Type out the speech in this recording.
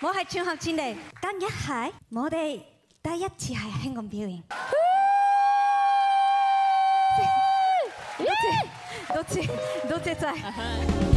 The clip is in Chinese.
我係全校前嚟，今日係我哋第一次系香港表演。多謝多謝多謝晒。